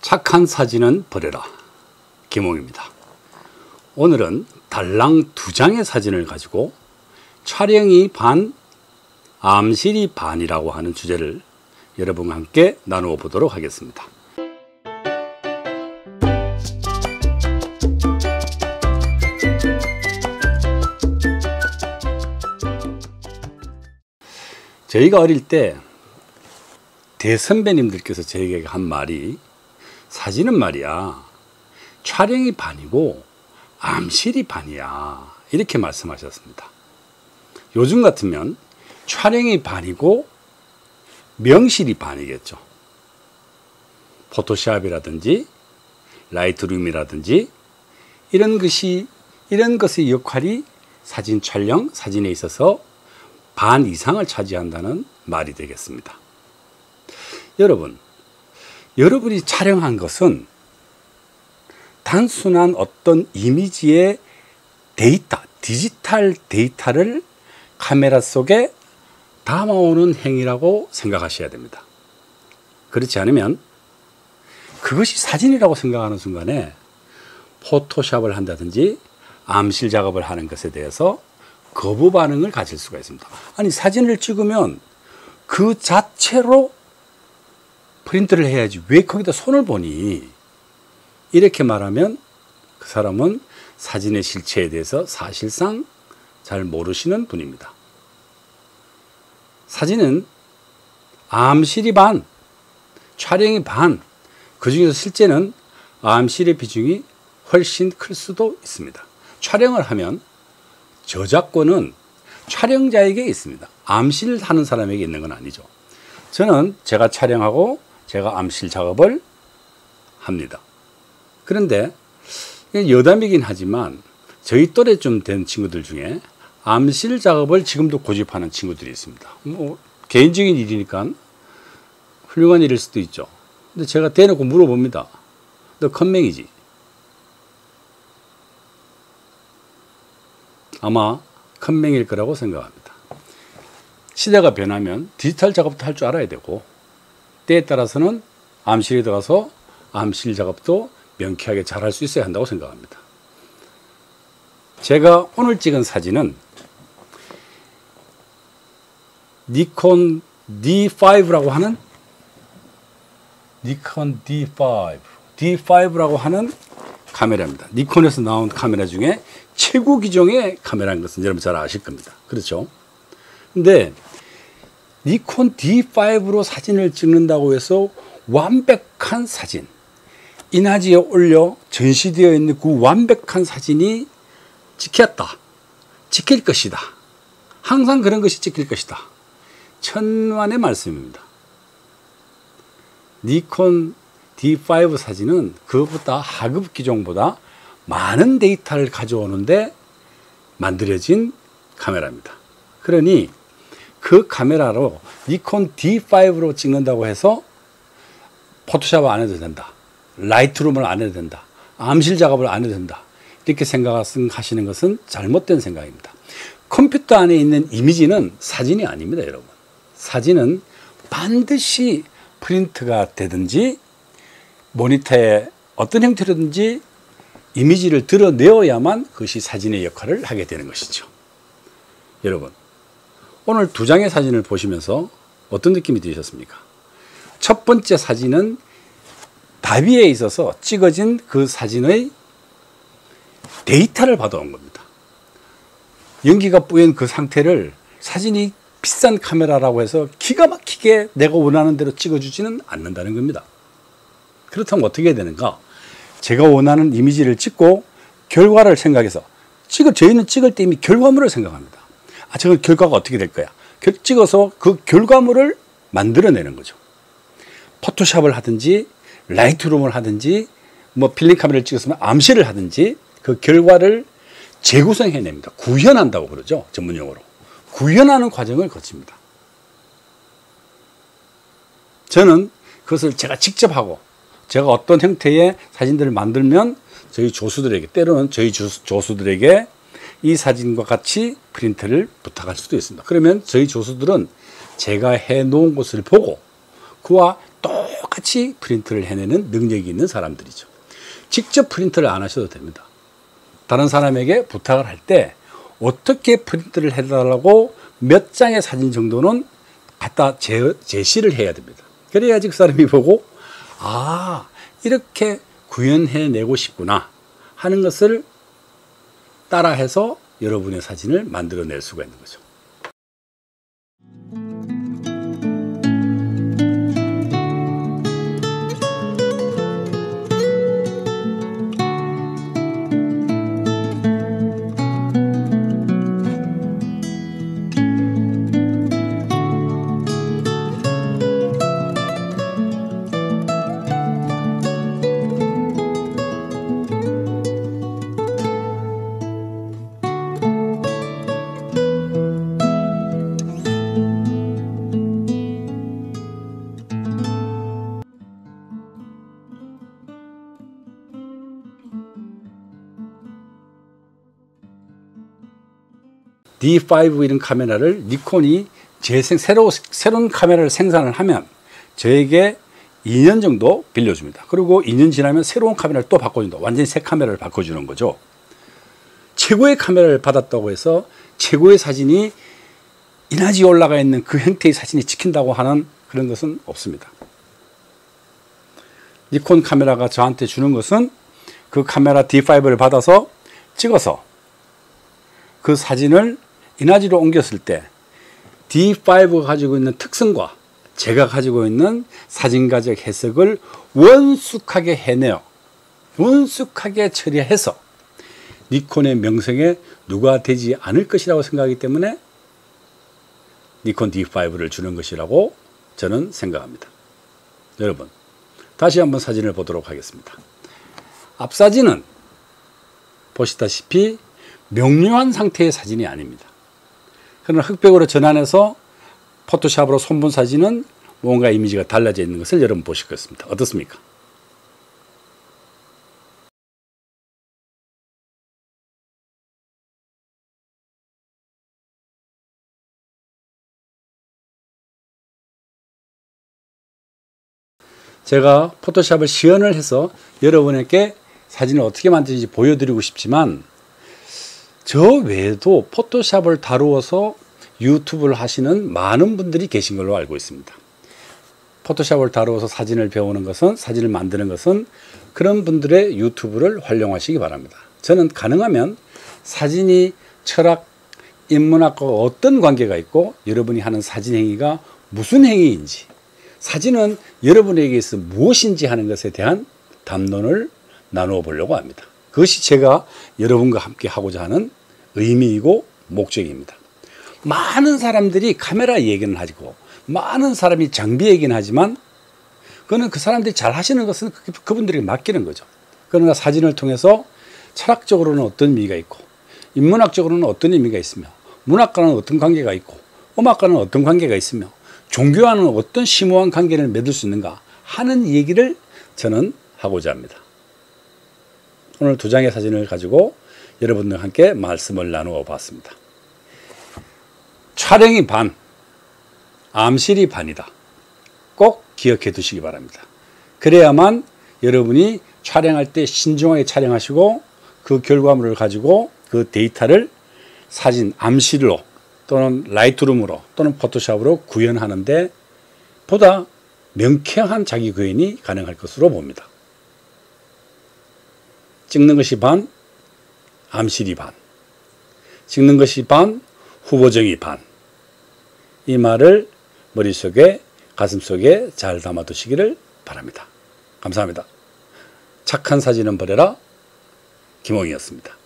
착한 사진은 버려라. 김홍입니다. 오늘은 달랑 두 장의 사진을 가지고 촬영이 반, 암실이 반이라고 하는 주제를 여러분과 함께 나누어 보도록 하겠습니다. 저희가 어릴 때 대선배님들께서 저에게 한 말이 사진은 말이야 촬영이 반이고 암실이 반이야 이렇게 말씀하셨습니다. 요즘 같으면 촬영이 반이고 명실이 반이겠죠. 포토샵이라든지 Lightroom이라든지 이런 것이 이런 것의 역할이 사진 촬영, 사진에 있어서 반 이상을 차지한다는 말이 되겠습니다. 여러분, 여러분이 촬영한 것은 단순한 어떤 이미지의 데이터, 디지털 데이터를 카메라 속에 담아오는 행위라고 생각하셔야 됩니다. 그렇지 않으면 그것이 사진이라고 생각하는 순간에 포토샵을 한다든지 암실 작업을 하는 것에 대해서 거부 반응을 가질 수가 있습니다. 아니, 사진을 찍으면 그 자체로 프린트를 해야지 왜 거기다 손을 보니? 이렇게 말하면 그 사람은 사진의 실체에 대해서 사실상 잘 모르시는 분입니다. 사진은 암실이 반, 촬영이 반, 그 중에서 실제는 암실의 비중이 훨씬 클 수도 있습니다. 촬영을 하면 저작권은 촬영자에게 있습니다. 암실 하는 사람에게 있는 건 아니죠. 저는 제가 촬영하고 제가 암실 작업을 합니다. 그런데 여담이긴 하지만 저희 또래 좀된 친구들 중에 암실 작업을 지금도 고집하는 친구들이 있습니다. 뭐 개인적인 일이니까 훌륭한 일일 수도 있죠. 근데 제가 대놓고 물어봅니다. 너 컨맹이지? 아마 컨맹일 거라고 생각합니다. 시대가 변하면 디지털 작업도 할 줄 알아야 되고 때에 따라서는 암실에 들어가서 암실 작업도 명쾌하게 잘 할 수 있어야 한다고 생각합니다. 제가 오늘 찍은 사진은 니콘 D5라고 하는 니콘 D5 D5라고 하는 카메라입니다. 니콘에서 나온 카메라 중에 최고 기종의 카메라인 것은 여러분 잘 아실 겁니다. 그렇죠? 근데 니콘 D5로 사진을 찍는다고 해서 완벽한 사진, 인화지에 올려 전시되어 있는 그 완벽한 사진이 찍혔다. 찍힐 것이다. 항상 그런 것이 찍힐 것이다. 천만의 말씀입니다. 니콘 D5 사진은 그것보다 하급 기종보다 많은 데이터를 가져오는데 만들어진 카메라입니다. 그러니 그 카메라로 니콘 D5로 찍는다고 해서 포토샵 안 해도 된다. 라이트룸을 안 해도 된다. 암실 작업을 안 해도 된다. 이렇게 생각하시는 것은 잘못된 생각입니다. 컴퓨터 안에 있는 이미지는 사진이 아닙니다, 여러분. 사진은 반드시 프린트가 되든지 모니터에 어떤 형태로든지 이미지를 드러내어야만 그것이 사진의 역할을 하게 되는 것이죠. 여러분, 오늘 두 장의 사진을 보시면서 어떤 느낌이 드셨습니까? 첫 번째 사진은 다비에 있어서 찍어진 그 사진의 데이터를 받아온 겁니다. 연기가 뿌연 그 상태를 사진이 비싼 카메라라고 해서 기가 막히게 내가 원하는 대로 찍어주지는 않는다는 겁니다. 그렇다면 어떻게 되는가? 제가 원하는 이미지를 찍고 결과를 생각해서 찍어 저희는 찍을 때 이미 결과물을 생각합니다. 아, 저건 결과가 어떻게 될 거야? 찍어서 그 결과물을 만들어내는 거죠. 포토샵을 하든지 라이트룸을 하든지 뭐 필름 카메라를 찍었으면 암시를 하든지 그 결과를 재구성해냅니다. 구현한다고 그러죠. 전문 용어로. 구현하는 과정을 거칩니다. 저는 그것을 제가 직접 하고 제가 어떤 형태의 사진들을 만들면 저희 조수들에게 때로는 저희 조수들에게 이 사진과 같이 프린트를 부탁할 수도 있습니다. 그러면 저희 조수들은 제가 해 놓은 것을 보고 그와 똑같이 프린트를 해내는 능력이 있는 사람들이죠. 직접 프린트를 안 하셔도 됩니다. 다른 사람에게 부탁을 할 때 어떻게 프린트를 해달라고 몇 장의 사진 정도는 갖다 제, 제시를 해야 됩니다. 그래야지 그 사람이 보고 아 이렇게 구현해내고 싶구나 하는 것을 따라해서 여러분의 사진을 만들어낼 수가 있는 거죠. D5 이런 카메라를 니콘이 재생 새로 새로운 카메라를 생산을 하면 저에게 2년 정도 빌려줍니다. 그리고 2년 지나면 새로운 카메라를 또 바꿔준다. 완전히 새 카메라를 바꿔주는 거죠. 최고의 카메라를 받았다고 해서 최고의 사진이 이나지 올라가 있는 그 형태의 사진이 찍힌다고 하는 그런 것은 없습니다. 니콘 카메라가 저한테 주는 것은 그 카메라 D5를 받아서 찍어서 그 사진을 이나지로 옮겼을 때 D5가 가지고 있는 특성과 제가 가지고 있는 사진가적 해석을 원숙하게 해내어 원숙하게 처리해서 니콘의 명성에 누가 되지 않을 것이라고 생각하기 때문에 니콘 D5를 주는 것이라고 저는 생각합니다. 여러분, 다시 한번 사진을 보도록 하겠습니다. 앞 사진은 보시다시피 명료한 상태의 사진이 아닙니다. 그러나 흑백으로 전환해서 포토샵으로 손본 사진은 뭔가 이미지가 달라져 있는 것을 여러분 보실 것입니다. 어떻습니까? 제가 포토샵을 시연을 해서 여러분에게 사진을 어떻게 만드는지 보여드리고 싶지만 저 외에도 포토샵을 다루어서 유튜브를 하시는 많은 분들이 계신 걸로 알고 있습니다. 포토샵을 다루어서 사진을 배우는 것은 사진을 만드는 것은 그런 분들의 유튜브를 활용하시기 바랍니다. 저는 가능하면 사진이 철학, 인문학과 어떤 관계가 있고 여러분이 하는 사진 행위가 무슨 행위인지 사진은 여러분에게 서 무엇인지 하는 것에 대한 담론을 나누어 보려고 합니다. 그것이 제가 여러분과 함께 하고자 하는 의미이고 목적입니다. 많은 사람들이 카메라 얘기는 하고 많은 사람이 장비 얘기는 하지만 그거는 그 사람들이 잘 하시는 것은 그, 그분들에게 맡기는 거죠. 그러나 사진을 통해서 철학적으로는 어떤 의미가 있고 인문학적으로는 어떤 의미가 있으며 문학과는 어떤 관계가 있고 음악과는 어떤 관계가 있으며 종교와는 어떤 심오한 관계를 맺을 수 있는가 하는 얘기를 저는 하고자 합니다. 오늘 두 장의 사진을 가지고 여러분들과 함께 말씀을 나누어 봤습니다. 촬영이 반, 암실이 반이다. 꼭 기억해 두시기 바랍니다. 그래야만 여러분이 촬영할 때 신중하게 촬영하시고 그 결과물을 가지고 그 데이터를 사진 암실로 또는 Lightroom으로 또는 포토샵으로 구현하는데 보다 명쾌한 자기 구현이 가능할 것으로 봅니다. 찍는 것이 반, 암실이 반. 찍는 것이 반, 후보정이 반. 이 말을 머릿속에, 가슴속에 잘 담아두시기를 바랍니다. 감사합니다. 착한 사진은 버려라. 김홍이었습니다.